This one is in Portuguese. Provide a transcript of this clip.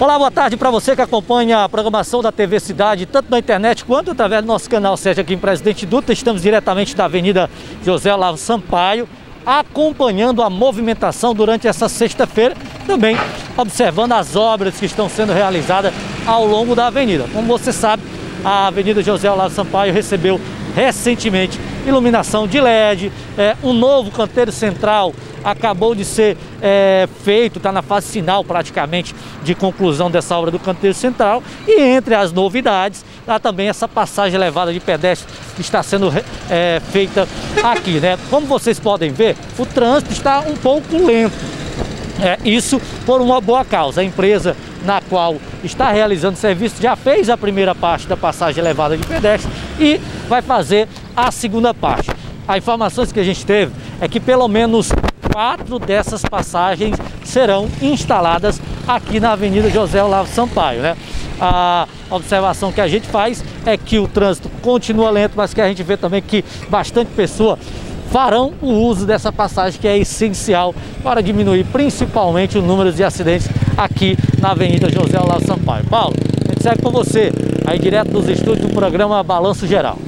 Olá, boa tarde para você que acompanha a programação da TV Cidade, tanto na internet quanto através do nosso canal, seja aqui em Presidente Dutra. Estamos diretamente da Avenida José Olavo Sampaio, acompanhando a movimentação durante essa sexta-feira, também observando as obras que estão sendo realizadas ao longo da avenida. Como você sabe, a Avenida José Olavo Sampaio recebeu recentemente iluminação de LED, é, um novo canteiro central acabou de ser é, feito, está na fase final praticamente de conclusão dessa obra do canteiro central e entre as novidades há também essa passagem elevada de pedestres que está sendo é, feita aqui, né? Como vocês podem ver, o trânsito está um pouco lento. É, isso por uma boa causa. A empresa na qual está realizando serviço já fez a primeira parte da passagem elevada de pedestres e vai fazer a segunda parte. As informações que a gente teve é que pelo menos quatro dessas passagens serão instaladas aqui na Avenida José Olavo Sampaio. Né? A observação que a gente faz é que o trânsito continua lento, mas que a gente vê também que bastante pessoa farão o uso dessa passagem que é essencial para diminuir principalmente o número de acidentes aqui na Avenida José Olavo Sampaio. Paulo, a gente segue com você aí direto dos estúdios do programa Balanço Geral.